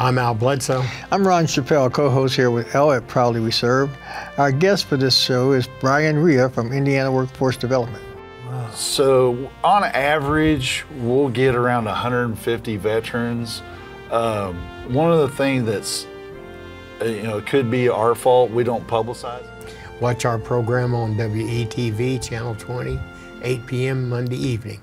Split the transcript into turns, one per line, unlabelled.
I'm Al Bledsoe.
I'm Ron Chappell, co-host here with Al at Proudly We Serve. Our guest for this show is Brian Rea from Indiana Workforce Development.
So on average, we'll get around 150 veterans. Um, one of the things that's, uh, you know, it could be our fault, we don't publicize.
Watch our program on WETV, Channel 20, 8 p.m. Monday evening.